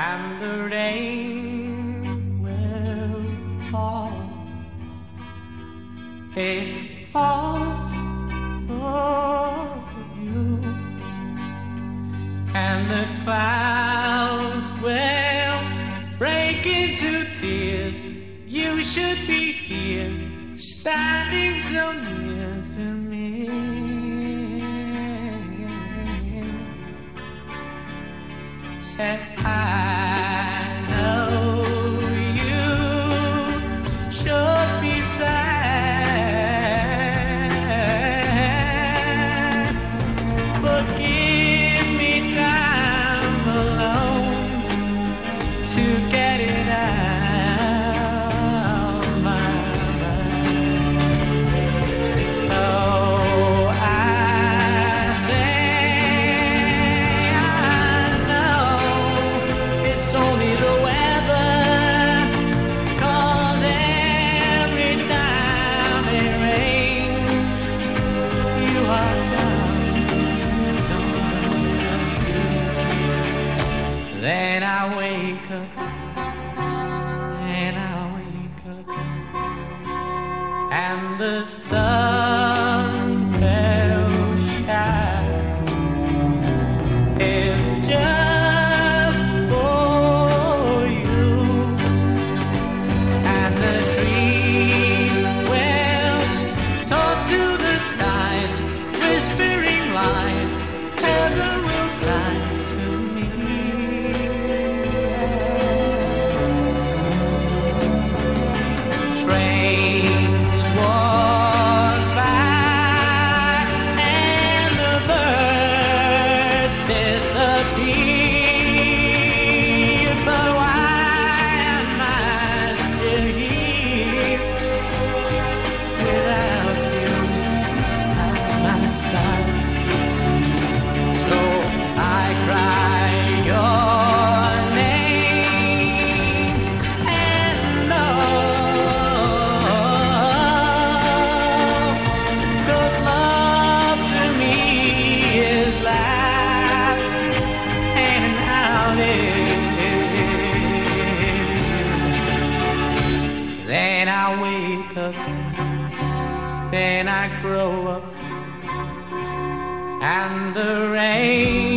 and the rain will fall. It falls for you, and the clouds will break into tears. You should be here, standing so near. and I and I wake up, and I wake up, and the sun. took. Then I grow up and the rain.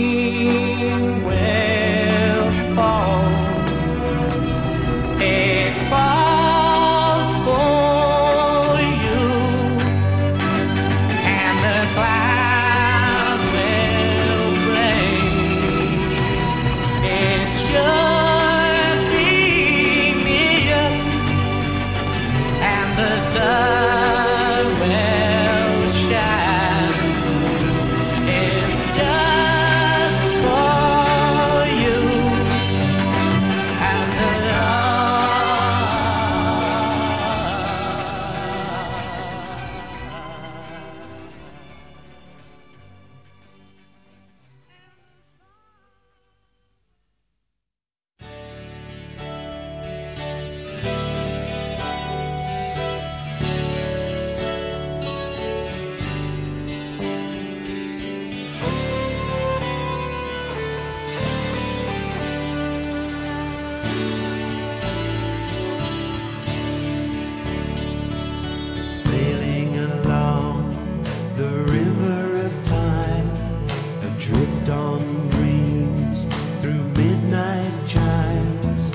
Drift on dreams through midnight chimes,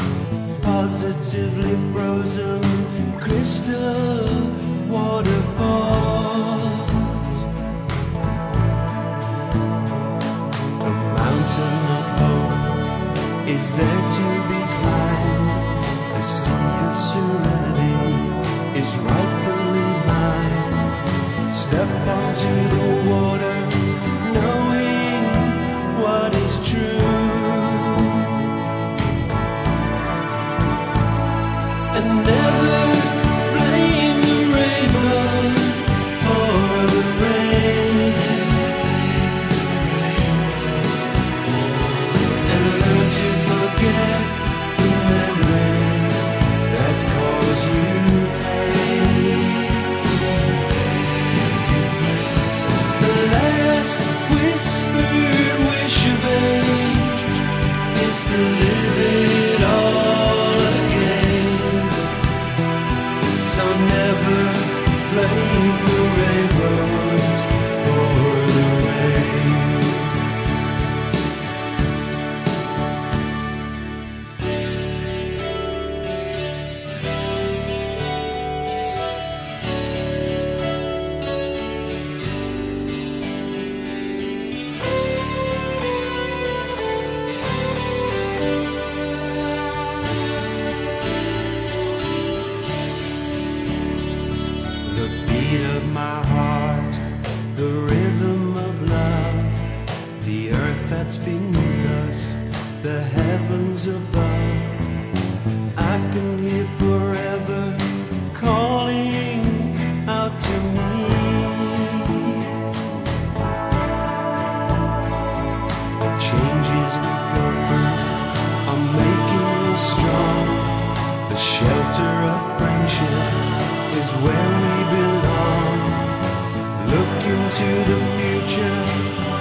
positively frozen crystal waterfalls. A mountain of hope is there to be climbed. The sea of serenity is rightfully mine. Step onto the water. my heart the rhythm of love, the earth that's beneath us, the heavens above. I can hear forever calling out to me. The changes we go through are making us strong. The shelter of friendship is where into the future,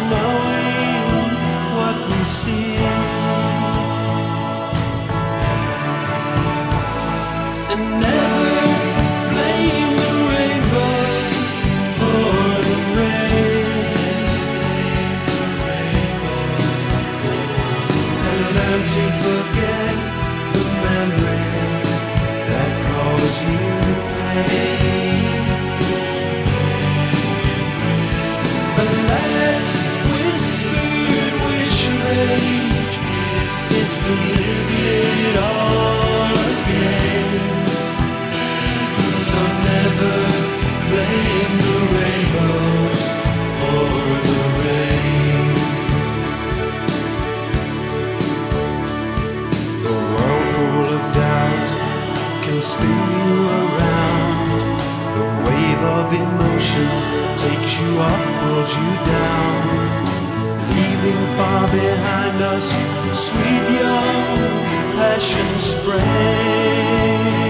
knowing what we see. And spin you around. The wave of emotion takes you up, pulls you down. Leaving far behind us sweet young passion spray.